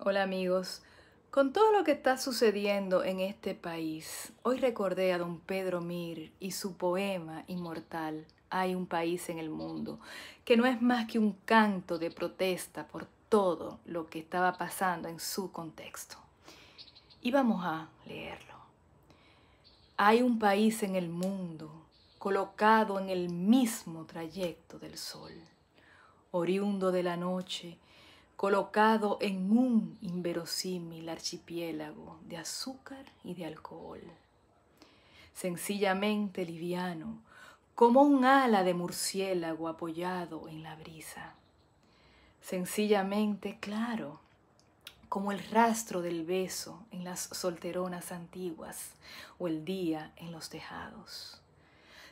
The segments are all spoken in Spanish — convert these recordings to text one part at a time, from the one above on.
Hola amigos, con todo lo que está sucediendo en este país, hoy recordé a don Pedro Mir y su poema inmortal, Hay un país en el mundo, que no es más que un canto de protesta por todo lo que estaba pasando en su contexto. Y vamos a leerlo. Hay un país en el mundo colocado en el mismo trayecto del sol, oriundo de la noche, colocado en un inverosímil archipiélago de azúcar y de alcohol. Sencillamente liviano, como un ala de murciélago apoyado en la brisa. Sencillamente claro, como el rastro del beso en las solteronas antiguas o el día en los tejados.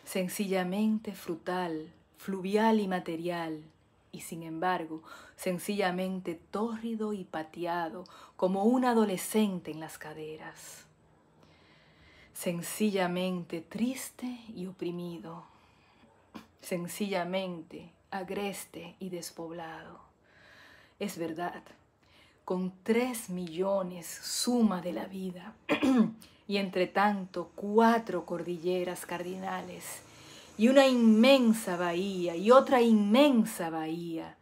Sencillamente frutal, fluvial y material, y sin embargo sencillamente tórrido y pateado como un adolescente en las caderas. Sencillamente triste y oprimido, sencillamente agreste y despoblado. Es verdad, con tres millones suma de la vida y entre tanto cuatro cordilleras cardinales y una inmensa bahía y otra inmensa bahía,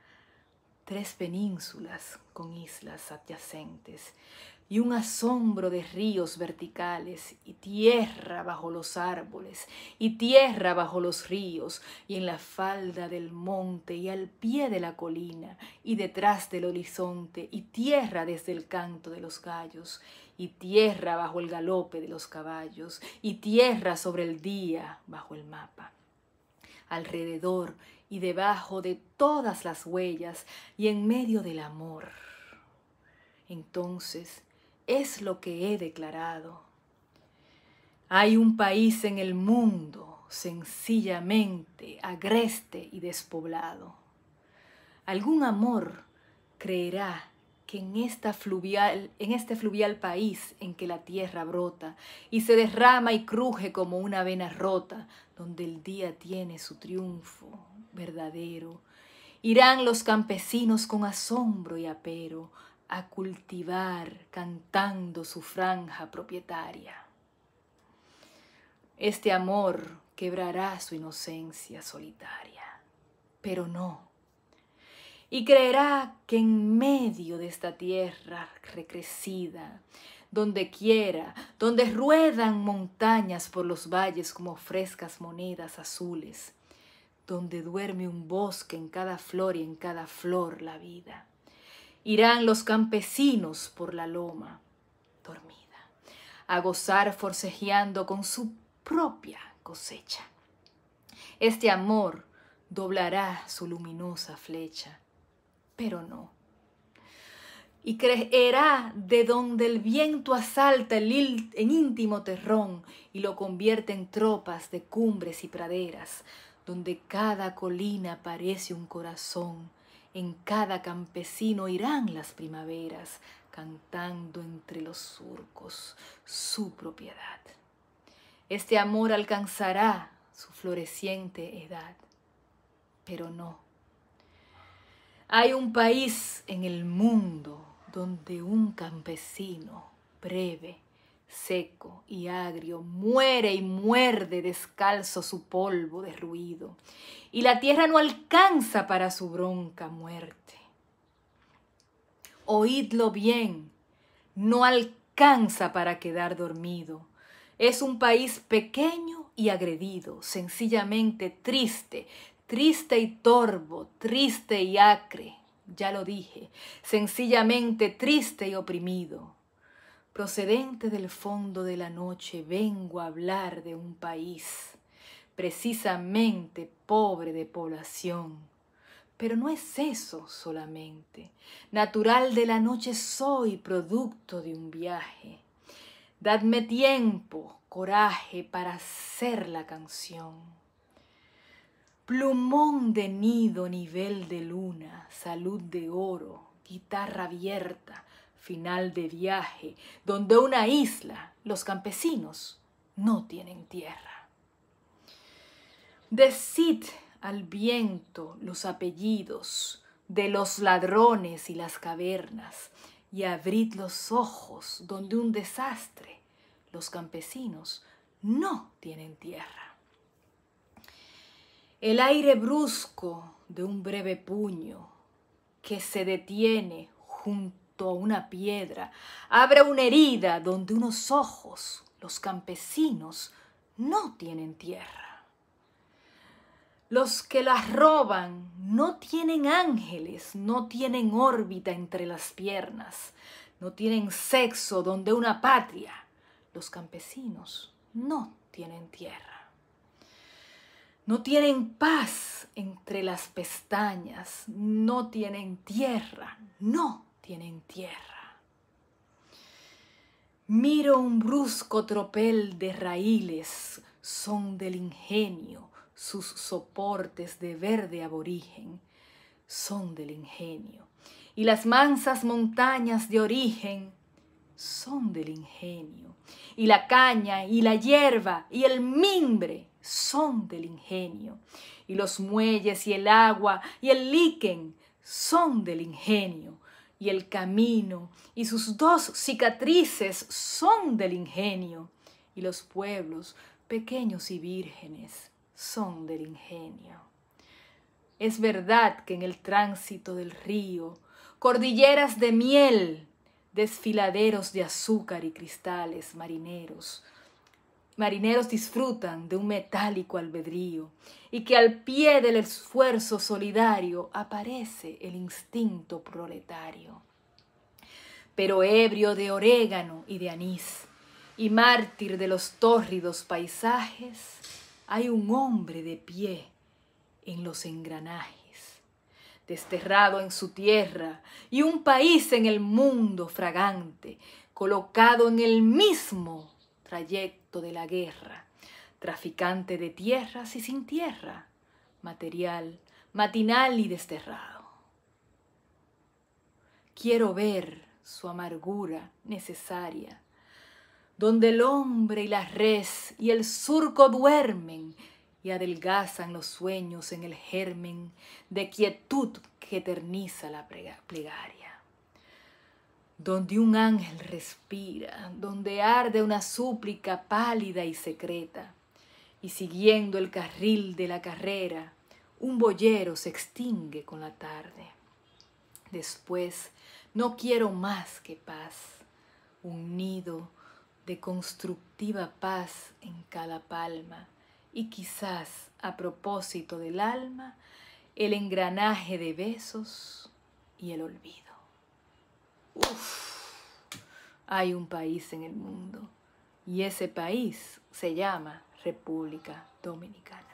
tres penínsulas con islas adyacentes y un asombro de ríos verticales y tierra bajo los árboles y tierra bajo los ríos y en la falda del monte y al pie de la colina y detrás del horizonte y tierra desde el canto de los gallos y tierra bajo el galope de los caballos y tierra sobre el día bajo el mapa alrededor y debajo de todas las huellas y en medio del amor. Entonces es lo que he declarado. Hay un país en el mundo sencillamente agreste y despoblado. Algún amor creerá que en, esta fluvial, en este fluvial país en que la tierra brota y se derrama y cruje como una vena rota, donde el día tiene su triunfo verdadero, irán los campesinos con asombro y apero a cultivar cantando su franja propietaria. Este amor quebrará su inocencia solitaria, pero no y creerá que en medio de esta tierra recrecida, donde quiera, donde ruedan montañas por los valles como frescas monedas azules, donde duerme un bosque en cada flor y en cada flor la vida. Irán los campesinos por la loma, dormida, a gozar forcejeando con su propia cosecha. Este amor doblará su luminosa flecha pero no. Y creerá de donde el viento asalta el en íntimo terrón y lo convierte en tropas de cumbres y praderas, donde cada colina parece un corazón, en cada campesino irán las primaveras, cantando entre los surcos su propiedad. Este amor alcanzará su floreciente edad, pero no hay un país en el mundo donde un campesino breve, seco y agrio muere y muerde descalzo su polvo de ruido, y la tierra no alcanza para su bronca muerte. Oídlo bien, no alcanza para quedar dormido. Es un país pequeño y agredido, sencillamente triste, triste y torvo, triste y acre, ya lo dije, sencillamente triste y oprimido. Procedente del fondo de la noche vengo a hablar de un país precisamente pobre de población. Pero no es eso solamente. Natural de la noche soy producto de un viaje. Dadme tiempo, coraje para hacer la canción plumón de nido, nivel de luna, salud de oro, guitarra abierta, final de viaje, donde una isla, los campesinos, no tienen tierra. Decid al viento los apellidos de los ladrones y las cavernas, y abrid los ojos donde un desastre, los campesinos no tienen tierra. El aire brusco de un breve puño que se detiene junto a una piedra abre una herida donde unos ojos, los campesinos, no tienen tierra. Los que las roban no tienen ángeles, no tienen órbita entre las piernas, no tienen sexo donde una patria. Los campesinos no tienen tierra. No tienen paz entre las pestañas, no tienen tierra, no tienen tierra. Miro un brusco tropel de raíles, son del ingenio, sus soportes de verde aborigen son del ingenio, y las mansas montañas de origen son del ingenio, y la caña y la hierba y el mimbre son del ingenio, y los muelles y el agua y el líquen son del ingenio, y el camino y sus dos cicatrices son del ingenio, y los pueblos pequeños y vírgenes son del ingenio. Es verdad que en el tránsito del río, cordilleras de miel, desfiladeros de azúcar y cristales marineros, marineros disfrutan de un metálico albedrío y que al pie del esfuerzo solidario aparece el instinto proletario. Pero ebrio de orégano y de anís y mártir de los tórridos paisajes, hay un hombre de pie en los engranajes, desterrado en su tierra, y un país en el mundo fragante, colocado en el mismo trayecto de la guerra, traficante de tierras y sin tierra, material, matinal y desterrado. Quiero ver su amargura necesaria, donde el hombre y la res y el surco duermen y adelgazan los sueños en el germen de quietud que eterniza la plegaria. Donde un ángel respira, donde arde una súplica pálida y secreta, y siguiendo el carril de la carrera, un boyero se extingue con la tarde. Después no quiero más que paz, un nido de constructiva paz en cada palma y quizás a propósito del alma el engranaje de besos y el olvido. Uf, hay un país en el mundo y ese país se llama República Dominicana.